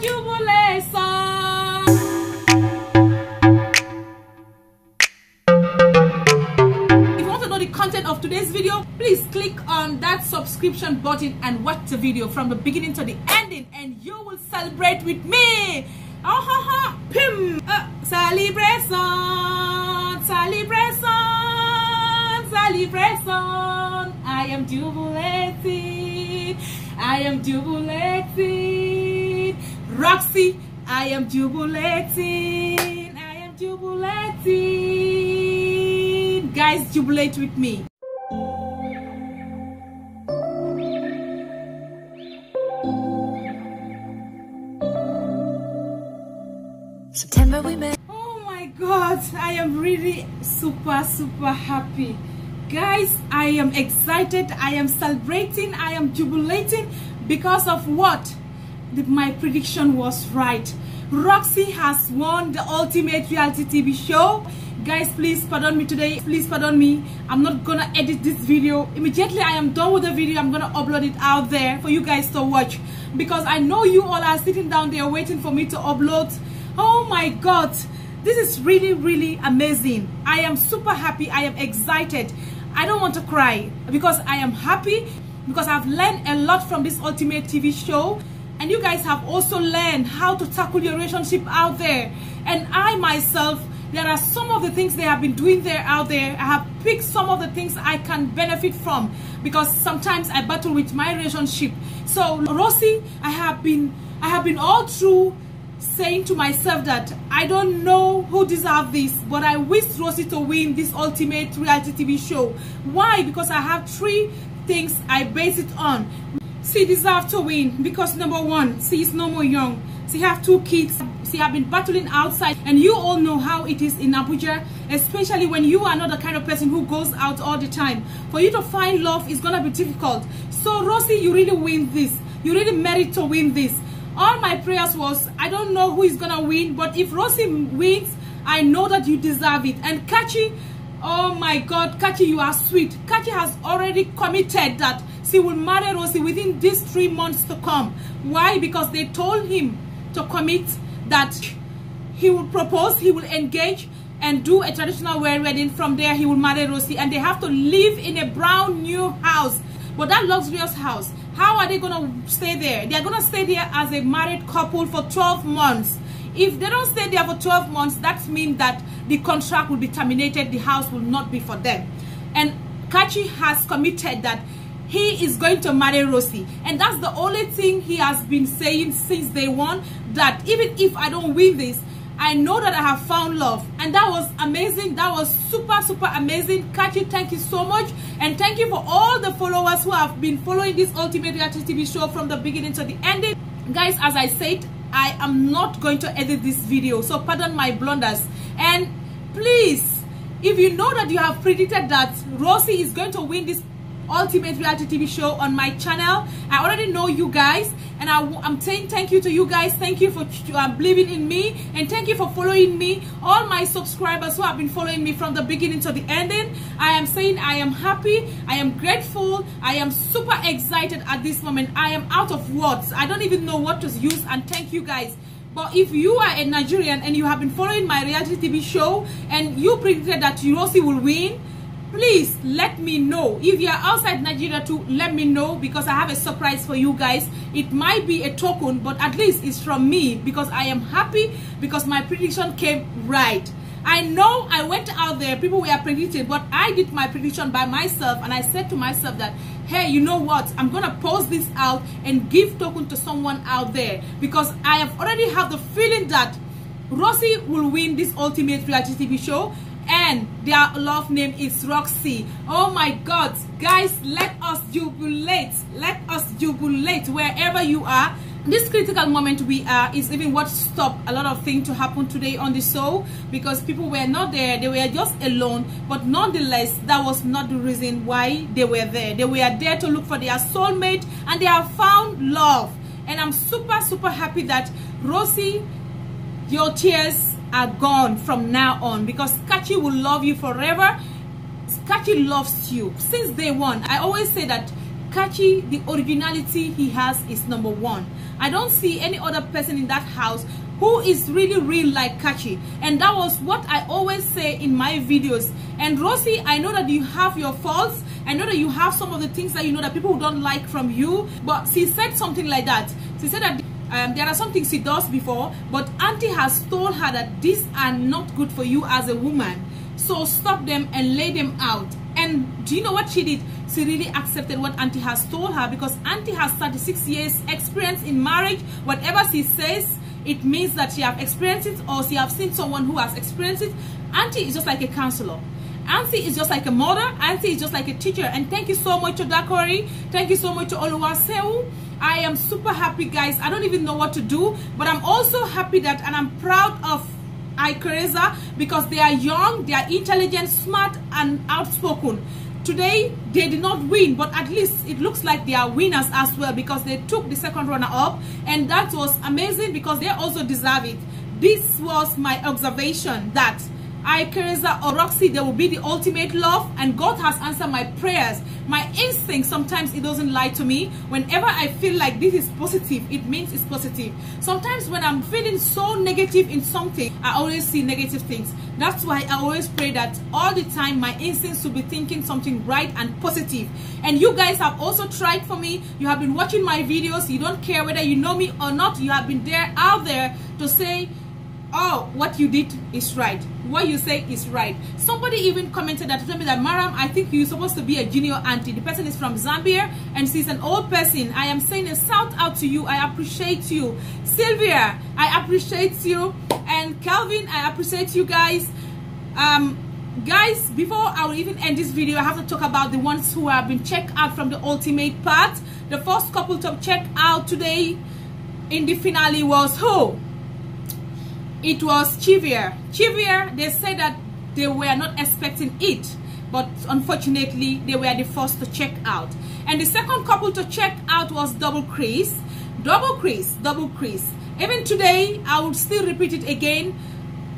If you want to know the content of today's video, please click on that subscription button and watch the video from the beginning to the ending and you will celebrate with me. Oh ha ha, pim, uh, celebration, celebration, celebration. I am jubilating, I am jubilating. Roksie, I am jubilating, I am jubilating. Guys, jubilate with me. September we met. Oh my god, I am really super, super happy. Guys, I am excited, I am celebrating, I am jubilating because of what? The- my prediction was right. Roksie has won the ultimate reality TV show. Guys, please pardon me today. Please pardon me. I'm not gonna edit this video. Immediately I am done with the video, I'm gonna upload it out there for you guys to watch. Because I know you all are sitting down there waiting for me to upload Oh my God, this is really, really amazing. I am super happy. I am excited. I don't want to cry because I am happy because I've learned a lot from this Ultimate TV show. And you guys have also learned how to tackle your relationship out there. And I myself, there are some of the things they have been doing there out there. I have picked some of the things I can benefit from because sometimes I battle with my relationship. So Rosie, I have been I have been all through saying to myself that I don't know who deserve this, but I wish Rosie to win this ultimate reality TV show. Why? Because I have three things I base it on. She deserves to win because number one, she is no more young. She have two kids. She have been battling outside, and you all know how it is in Abuja, especially when you are not the kind of person who goes out all the time. For you to find love is gonna be difficult. So Rosie, you really win this. You really merit to win this all my prayers was I don't know who is gonna win, but if Rosie wins, I know that you deserve it. And Kachi, oh my God, Kachi, you are sweet. Kachi has already committed that she will marry Rosie within these three months to come. Why? Because they told him to commit that he will propose, he will engage, and do a traditional wedding. From there, he will marry Rosie, and they have to live in a brown new house. But that luxurious house, how are they going to stay there? They are going to stay there as a married couple for 12 months. If they don't stay there for 12 months, that means that the contract will be terminated. The house will not be for them. And Kachi has committed that he is going to marry Rosie. And that's the only thing he has been saying since day one, that even if I don't win this, I know that I have found love. And that was amazing. That was super, super amazing. Kachi, thank you so much. And thank you for all the followers who have been following this Ultimate Reality TV show from the beginning to the ending. Guys, as I said, I am not going to edit this video. So pardon my blunders. And please, if you know that you have predicted that Rosie is going to win this ultimate reality tv show on my channel. I already know you guys and I, am saying thank you to you guys. Thank you for uh, believing in me and thank you for following me. All my subscribers who have been following me from the beginning to the ending i am saying i am happy i am grateful i am super excited at this moment. I am out of words. I don't even know what to use and thank you guys. But if you are a Nigerian and you have been following my reality TV show and you predicted that Rosie will win, please let me know. If you are outside nigeria too let me know because i have a surprise for you guys. It might be a token but at least it's from me because i am happy because my prediction came right. I know i went out there people were predicting but i did my prediction by myself and i said to myself that hey you know what? I'm gonna post this out and give token to someone out there because i have already have the feeling that Rossi will win this ultimate reality tv show their love name is Roksie. Oh my God, guys, let us jubilate. Let us jubilate wherever you are. This critical moment we are is even what stopped a lot of things to happen today on the show because people were not there. They were just alone. But nonetheless, that was not the reason why they were there. They were there to look for their soulmate and they have found love. And I'm super, super happy that Rosie, your tears are gone from now on because Kachi will love you forever. Kachi loves you since day one. I always say that Kachi, the originality he has is number one. I don't see any other person in that house who is really real like Kachi. And that was what I always say in my videos. And Rosie, I know that you have your faults. I know that you have some of the things that you know that people don't like from you. But she said something like that. She said that um, there are some things she does before, but Auntie has told her that these are not good for you as a woman. So stop them and lay them out. And do you know what she did? She really accepted what Auntie has told her because Auntie has 36 years experience in marriage. Whatever she says, it means that she have experienced it or she have seen someone who has experienced it. Auntie is just like a counselor. Auntie is just like a mother. Auntie is just like a teacher. And thank you so much to Dakore. Thank you so much to Oluwasewu. I am super happy, guys. I don't even know what to do. But I'm also happy that, and I'm proud of Ikereza because they are young, they are intelligent, smart, and outspoken. Today, they did not win, but at least it looks like they are winners as well because they took the second runner up. And that was amazing because they also deserve it. This was my observation that Ikereza or Roksie, they will be the ultimate love and God has answered my prayers. My instinct, sometimes it doesn't lie to me. Whenever I feel like this is positive, it means it's positive. Sometimes when I'm feeling so negative in something, I always see negative things. That's why I always pray that all the time my instincts to be thinking something right and positive. And you guys have also tried for me. You have been watching my videos. You don't care whether you know me or not. You have been there out there to say, oh what you did is right. What you say is right. Somebody even commented that told me that maram i think you're supposed to be a junior auntie. The person is from zambia and she's an old person. I am saying a shout out to you. I appreciate you. Sylvia i appreciate you. And calvin i appreciate you guys. Um guys before i will even end this video i have to talk about the ones who have been checked out from the ultimate part. The first couple to check out today in the finale was who it was Chivier. Chivier, they said that they were not expecting it, but unfortunately, they were the first to check out. And the second couple to check out was Double Chris. Double Chris, Double Chris. Even today, I would still repeat it again.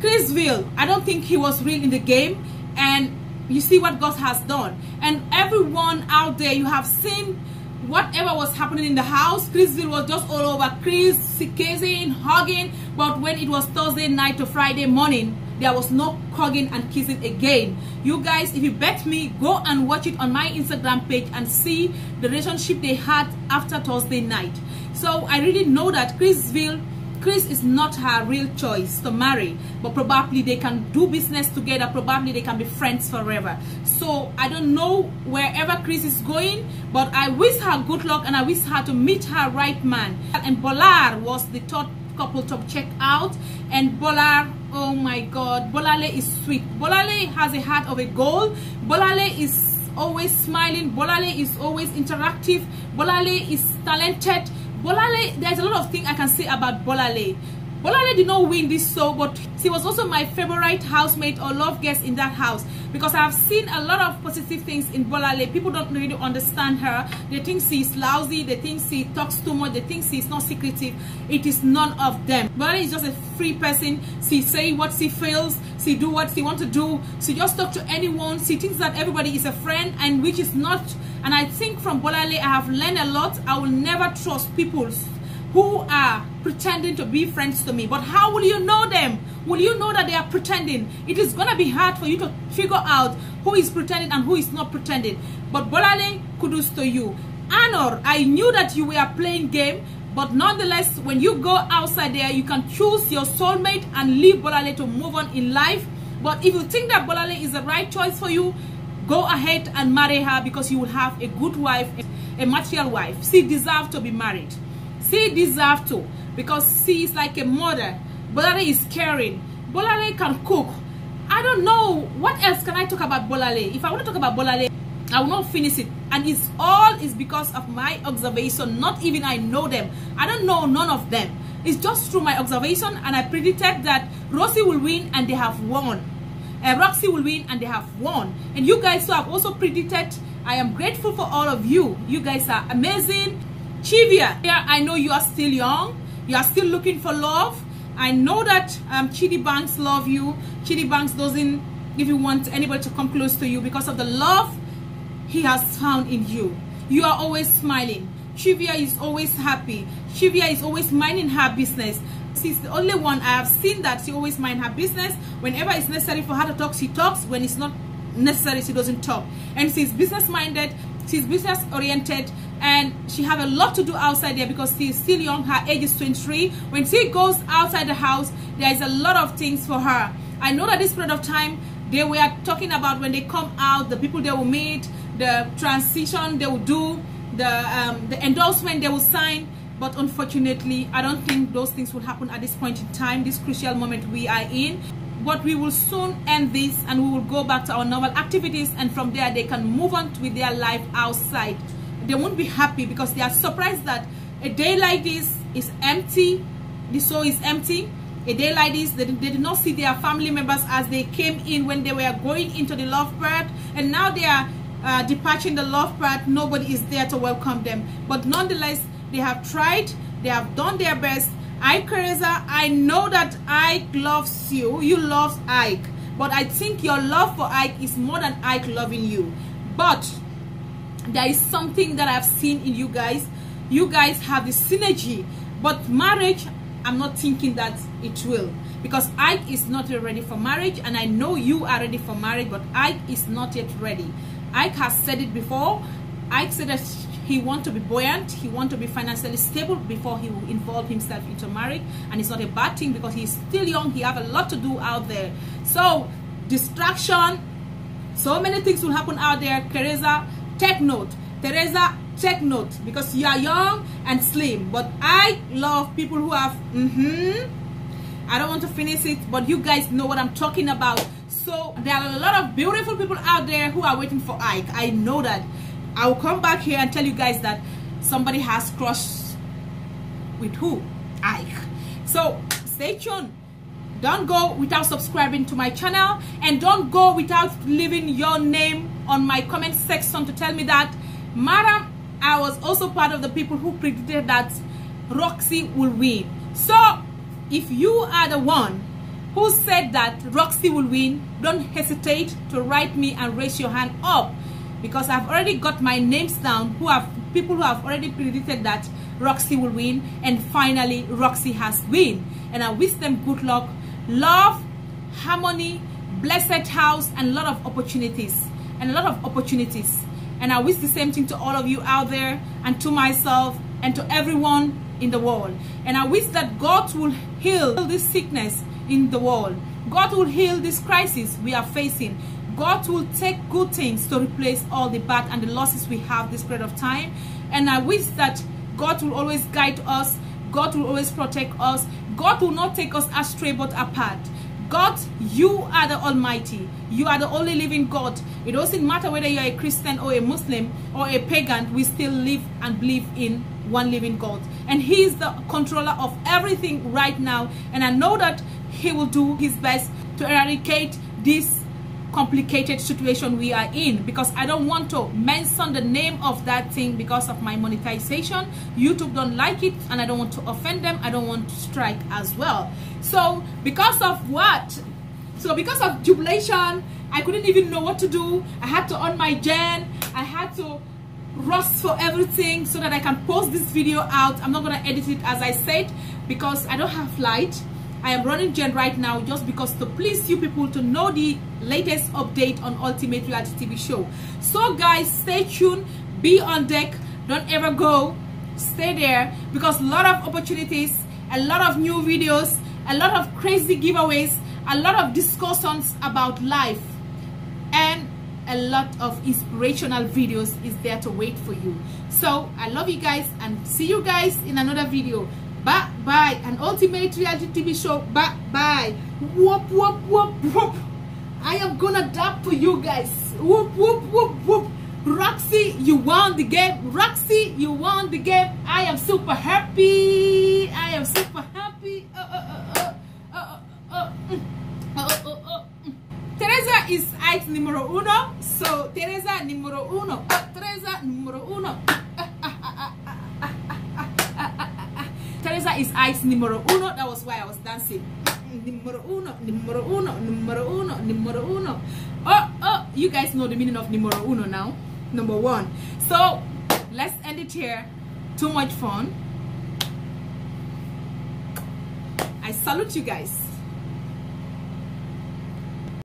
Chrisville, I don't think he was real in the game. And you see what God has done. And everyone out there, you have seen whatever was happening in the house, Chrisville was just all over Chris, kissing, hugging. But when it was Thursday night to Friday morning, there was no hugging and kissing again. You guys, if you bet me, go and watch it on my Instagram page and see the relationship they had after Thursday night. So I really know that Chrisville Chris is not her real choice to marry, but probably they can do business together. Probably they can be friends forever. So I don't know wherever Chris is going, but I wish her good luck and I wish her to meet her right man. And Bolar was the third couple to check out. And Bolar, oh my God, Bolanle is sweet. Bolanle has a heart of a gold. Bolanle is always smiling. Bolanle is always interactive. Bolanle is talented. Bolale, there's a lot of things I can say about Bolale. Bolanle did not win this show, but she was also my favorite housemate or love guest in that house because I have seen a lot of positive things in Bolanle. People don't really understand her. They think she's lousy. They think she talks too much. They think she's not secretive. It is none of them. Bolanle is just a free person. She say what she feels. She do what she want to do. She just talk to anyone. She thinks that everybody is a friend and which is not. And I think from Bolanle, I have learned a lot. I will never trust people who are pretending to be friends to me. But how will you know them? Will you know that they are pretending? It is going to be hard for you to figure out who is pretending and who is not pretending. But Bolanle, kudos to you. Anord, I knew that you were playing game, but nonetheless, when you go outside there, you can choose your soulmate and leave Bolanle to move on in life. But if you think that Bolanle is the right choice for you, go ahead and marry her because you will have a good wife, a material wife. She deserves to be married. She deserves to because she is like a mother. Bolanle is caring. Bolanle can cook. I don't know. What else can I talk about Bolanle? If I want to talk about Bolale, I will not finish it. And it's all is because of my observation. Not even I know them. I don't know none of them. It's just through my observation and I predicted that Rosie will win and they have won. Uh, Roksie will win and they have won. And you guys who have also predicted, I am grateful for all of you. You guys are amazing. Chivia, yeah, I know you are still young. You are still looking for love. I know that um, Chiddy Banks love you. Chiddy Banks doesn't even want anybody to come close to you because of the love he has found in you. You are always smiling. Chivia is always happy. Chivia is always minding her business. She's the only one I have seen that she always mind her business. Whenever it's necessary for her to talk, she talks. When it's not necessary, she doesn't talk. And she's business minded. She's business oriented and she have a lot to do outside there because she's still young. Her age is 23. When she goes outside the house, there is a lot of things for her. I know that this period of time, they were talking about when they come out, the people they will meet, the transition they will do, the um, the endorsement they will sign but unfortunately i don't think those things will happen at this point in time this crucial moment we are in but we will soon end this and we will go back to our normal activities and from there they can move on with their life outside they won't be happy because they are surprised that a day like this is empty. The soul is empty. A day like this they, they did not see their family members as they came in when they were going into the love part and now they are uh, departing the love part nobody is there to welcome them. But nonetheless they have tried. They have done their best. Ike Theresa, I know that Ike loves you. You love Ike. But I think your love for Ike is more than Ike loving you. But there is something that I've seen in you guys you guys have the synergy but marriage I'm not thinking that it will because Ike is not ready for marriage and I know you are ready for marriage but Ike is not yet ready Ike has said it before. Ike said that he want to be buoyant, he want to be financially stable before he will involve himself into marriage. And it's not a bad thing because he's still young, he have a lot to do out there. So, distraction, so many things will happen out there. Theresa, take note. Theresa, take note because you are young and slim. But I love people who have, mm-hmm. I don't want to finish it, but you guys know what I'm talking about. So there are a lot of beautiful people out there who are waiting for Ike. I know that. I'll come back here and tell you guys that somebody has crushed with who? Ike. So stay tuned. Don't go without subscribing to my channel and don't go without leaving your name on my comment section to tell me that Madam, I was also part of the people who predicted that Roksie will win. So if you are the one who said that Roksie will win, don't hesitate to write me and raise your hand up because I've already got my names down who have people who have already predicted that Roksie will win and finally Roksie has win and I wish them good luck love harmony blessed house and a lot of opportunities and a lot of opportunities and I wish the same thing to all of you out there and to myself and to everyone in the world and I wish that God will heal this sickness in the world. God will heal this crisis we are facing. God will take good things to replace all the bad and the losses we have this period of time. And I wish that God will always guide us. God will always protect us. God will not take us astray but apart. God, you are the Almighty. You are the only living God. It doesn't matter whether you're a Christian or a Muslim or a pagan, we still live and believe in one living God. And He is the controller of everything right now. And I know that He will do His best to eradicate this complicated situation we are in because I don't want to mention the name of that thing because of my monetization. YouTube don't like it and I don't want to offend them. I don't want to strike as well. So because of what? So because of jubilation, I couldn't even know what to do. I had to on my gen. I had to rust for everything so that I can post this video out. I'm not going to edit it as I said because I don't have light. I am running Gen right now just because to please you people to know the latest update on Ultimate Reality TV show. So guys, stay tuned, be on deck, don't ever go, stay there because a lot of opportunities, a lot of new videos, a lot of crazy giveaways, a lot of discussions about life and a lot of inspirational videos is there to wait for you. So I love you guys and see you guys in another video. Bye bye. An ultimate reality TV show. Bye bye. Whoop whoop whoop whoop. I am gonna dab for you guys. Whoop whoop whoop whoop. Roksie, you won the game. Roksie, you won the game. I am super happy. I am super happy. Uh, uh, uh, Theresa is Ike numero uno. So Theresa numero uno. Uh, Theresa numero uno. Theresa is Ike's numero uno. That was why I was dancing. Numero uno, numero uno, numero uno, numero uno. Oh, oh, you guys know the meaning of numero uno now. Number one. So, let's end it here. too much fun i salute you guys